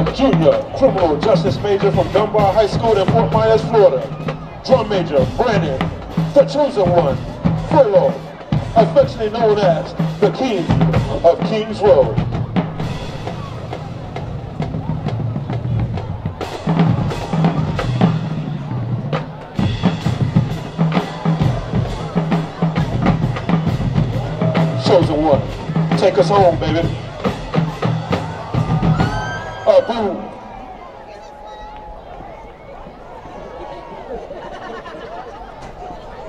a junior criminal justice major from Dunbar High School in Fort Myers, Florida. Drum major Brandon, the chosen one, Furlough, affectionately known as the King of Kings Road. Chosen one, take us home, baby. Abu.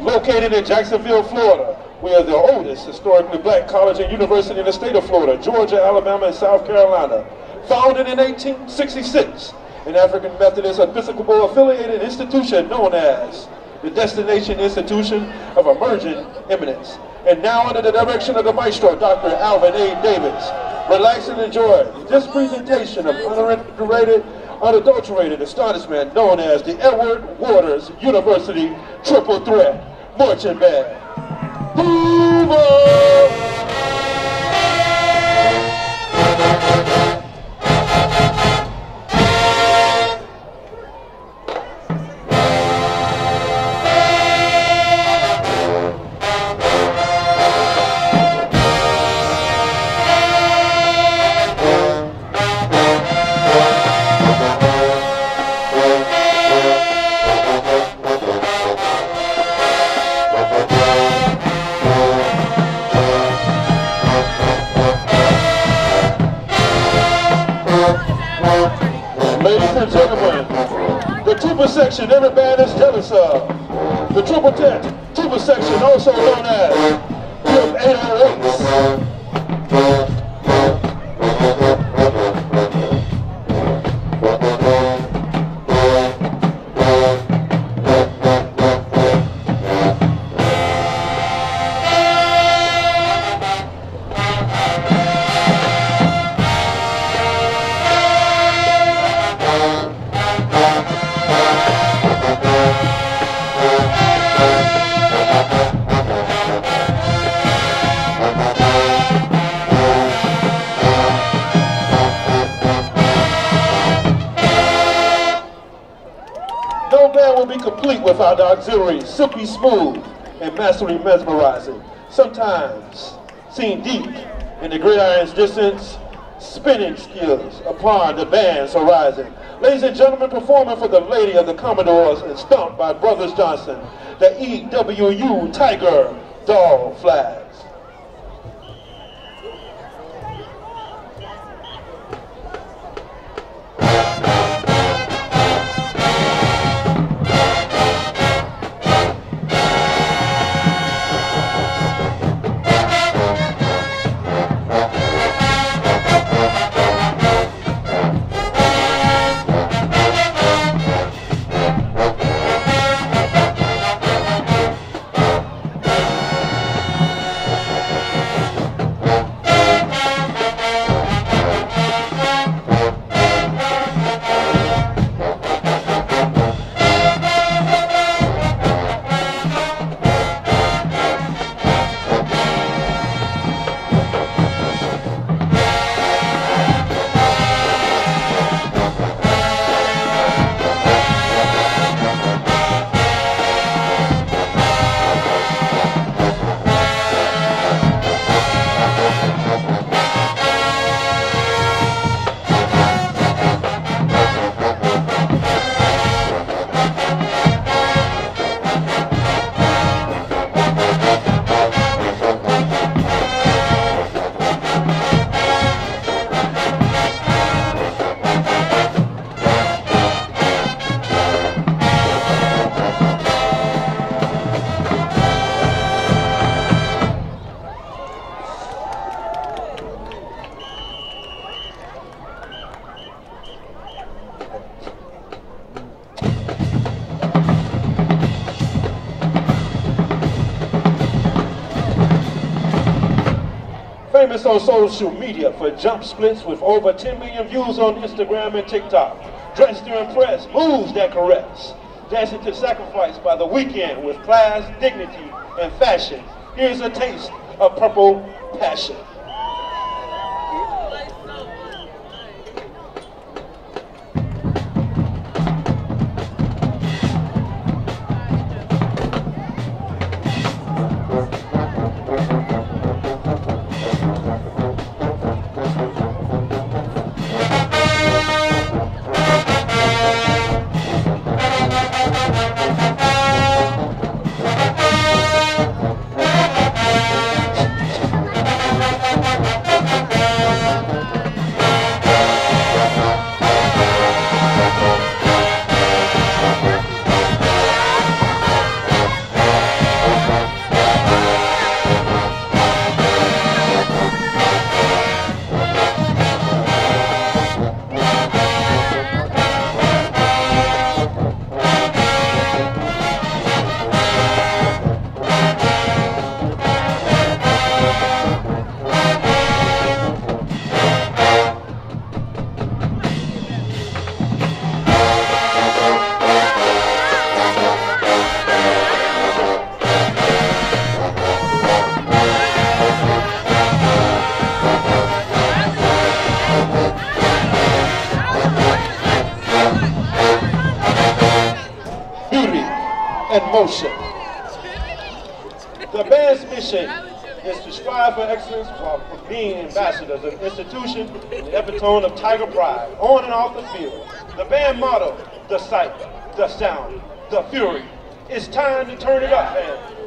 Located in Jacksonville, Florida, we are the oldest historically black college and university in the state of Florida, Georgia, Alabama, and South Carolina. Founded in 1866, an African Methodist Episcopal affiliated institution known as the Destination Institution of Emerging Eminence. And now under the direction of the maestro, Dr. Alvin A. Davis. Relax and enjoy this presentation of unadulterated, unadulterated astonishment known as the Edward Waters University Triple Threat Marching Band. Hoover! Bolsonaro! Auxiliary, silky smooth and masterly mesmerizing. Sometimes seen deep in the gridiron's distance, spinning skills upon the band's horizon. Ladies and gentlemen, performing for the Lady of the Commodores and Stomp by Brothers Johnson, the EWU Tiger Doll Flags. Media for jump splits with over 10 million views on Instagram and TikTok. Dressed to impress, moves that caress. Dancing to sacrifice by the Weeknd with class, dignity, and fashion. Here's a taste of purple passion. And motion. The band's mission is to strive for excellence while being ambassadors of institution and the epitome of tiger pride, on and off the field. The band motto, the sight, the sound, the fury. It's time to turn it up, man.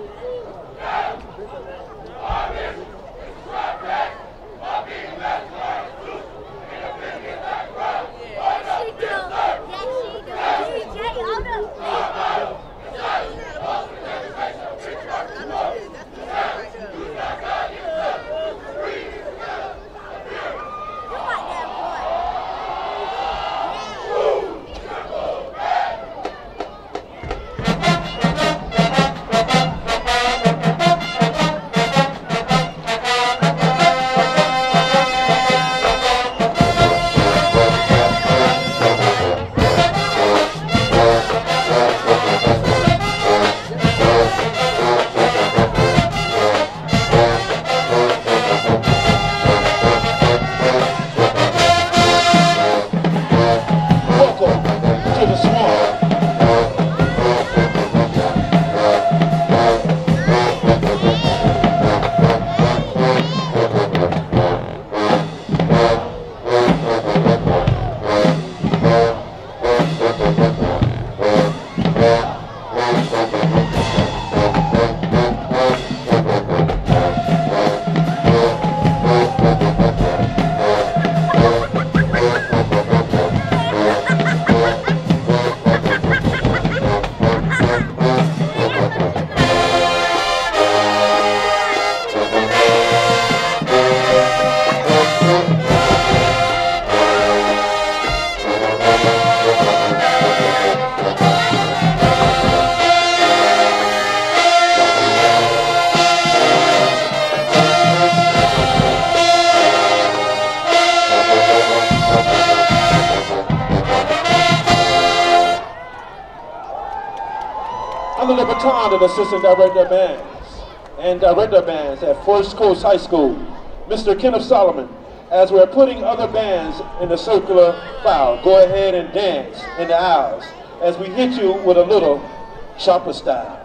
Assistant director of bands and uh, director of bands at First Coast High School, Mr. Kenneth Solomon. As we're putting other bands in the circular file, go ahead and dance in the aisles as we hit you with a little chopper style.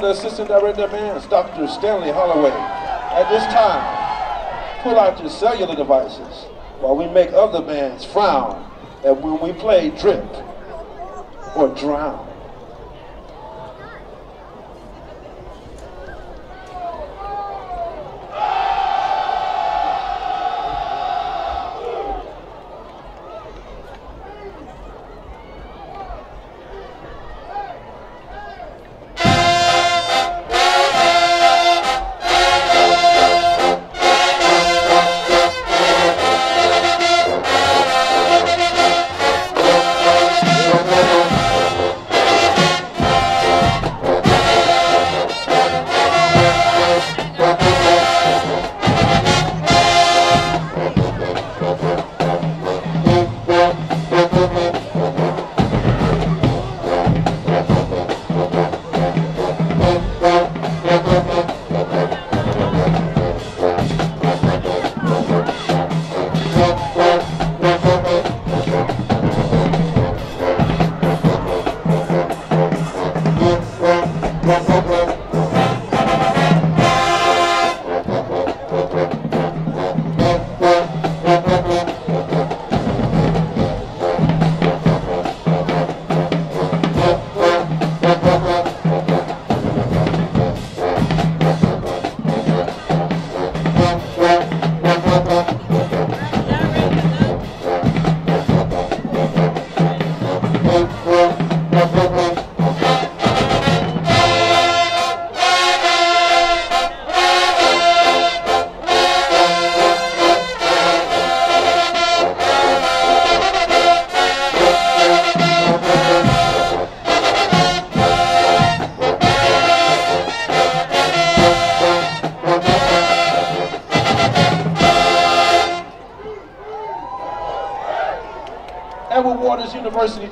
The Assistant Director of Bands, Dr. Stanley Holloway. At this time, pull out your cellular devices while we make other bands frown at when we play Drip or Drown.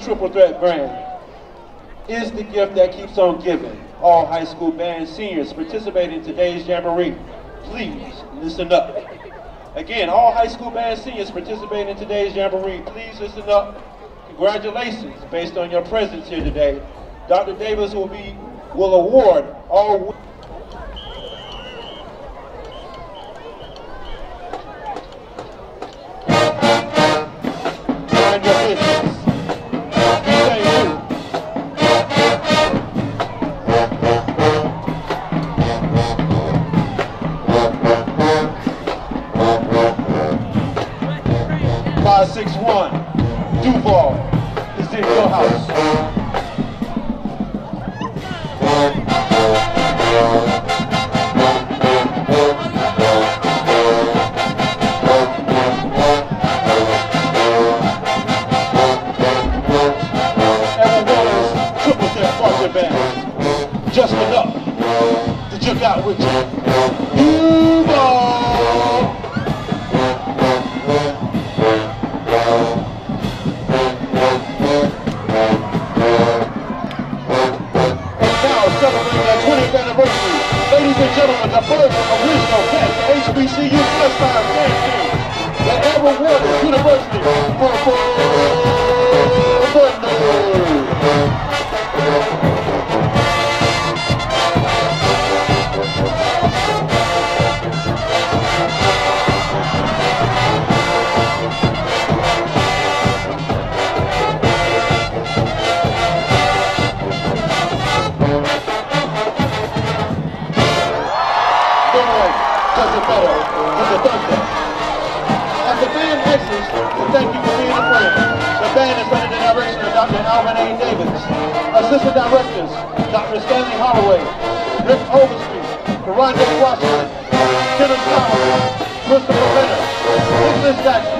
Triple Threat brand is the gift that keeps on giving. All high school band seniors participating in today's Jamboree, please listen up. Again, all high school band seniors participating in today's Jamboree, please listen up. Congratulations based on your presence here today. Dr. Davis will be will award all Assistant directors, Dr. Stanley Holloway, Rick Overstreet, Karonda Washington, Kenneth Powell, Christopher Renner, Nicholas Jackson,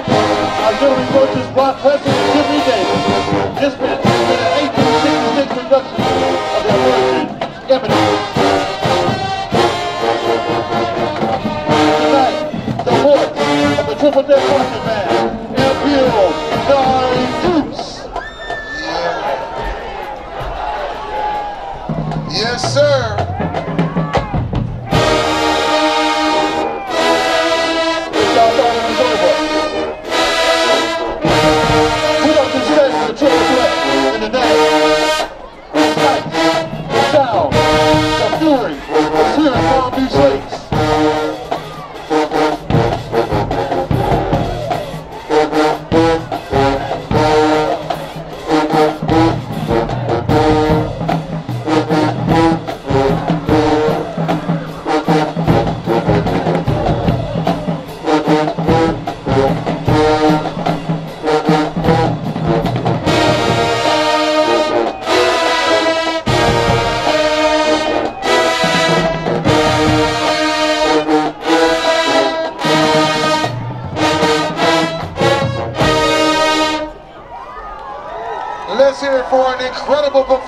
auxiliary coaches Brock Hudson and Jimmy Davis. This band has been an 1866 production of the American Eminence. Tonight, the voice of the Triple Threat Marching Threat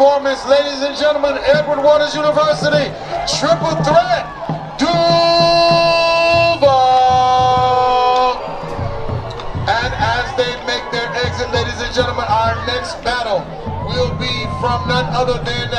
performance, ladies and gentlemen. Edward Waters University, triple threat, Duval. And as they make their exit, ladies and gentlemen, our next battle will be from none other than